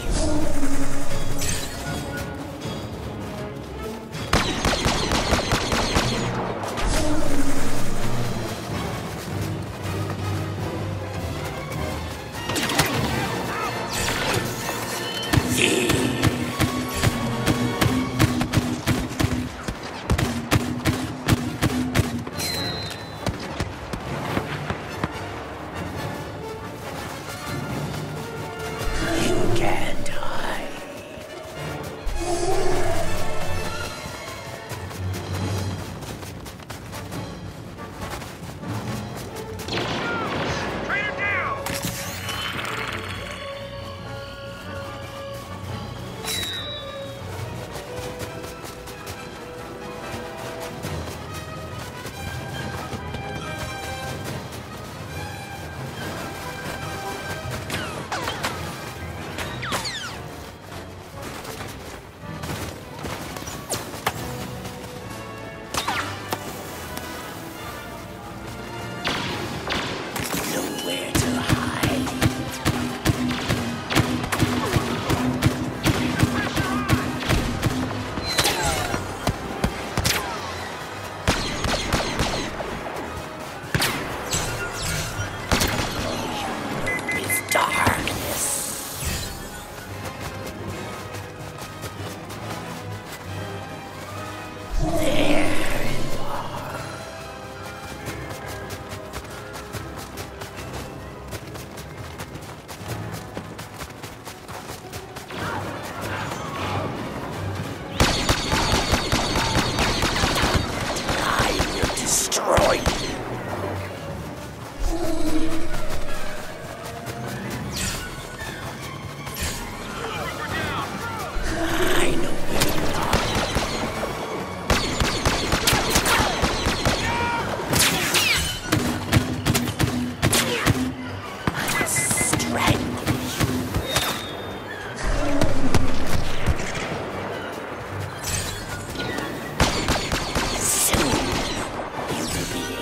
Peace.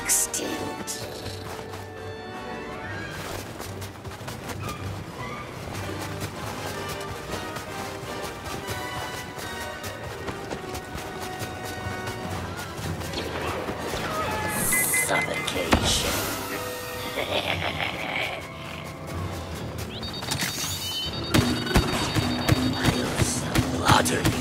extinct. Suffocation. I'll so utterly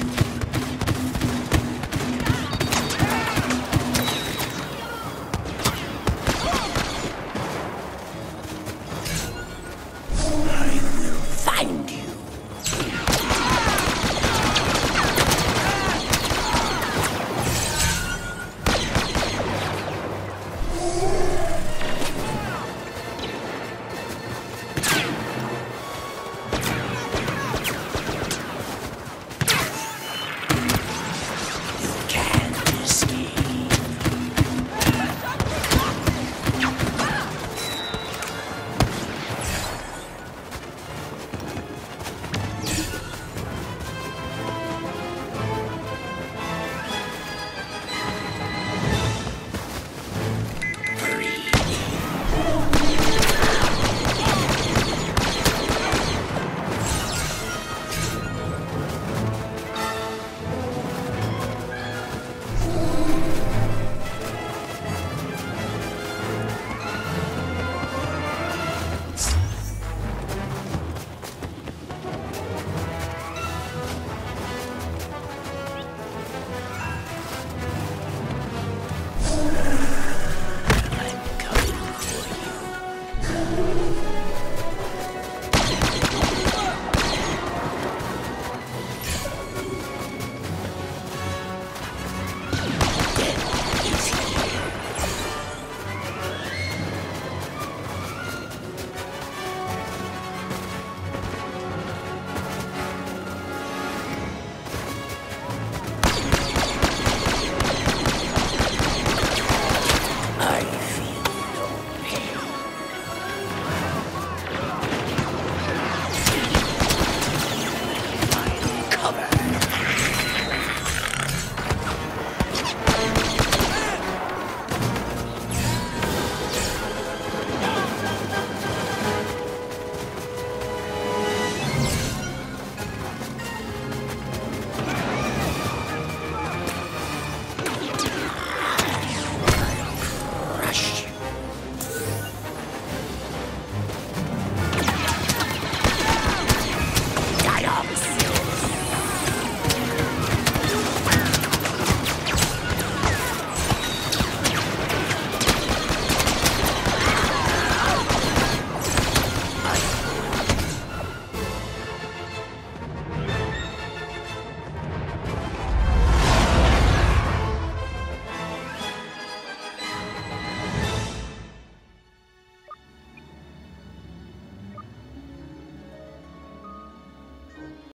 Silver!